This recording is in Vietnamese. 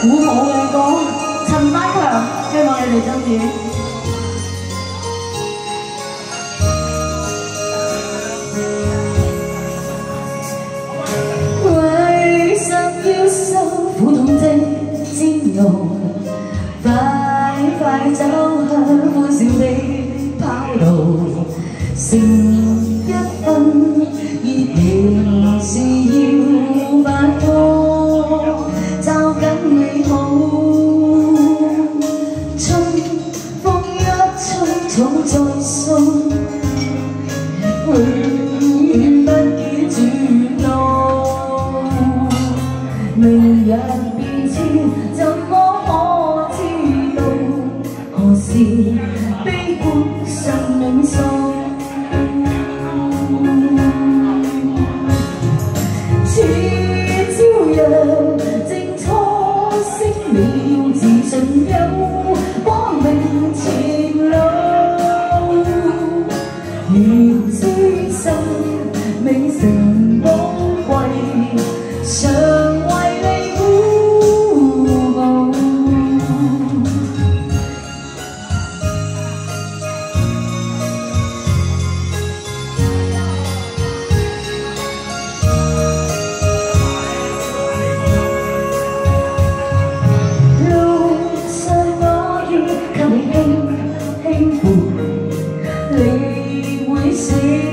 鼓舞嘅歌，陳百強，希望你哋中意。苦痛的煎熬，快快走向歡笑的跑道。生命中。似朝陽，正初升了自信憂，光明前路。願知心，未成。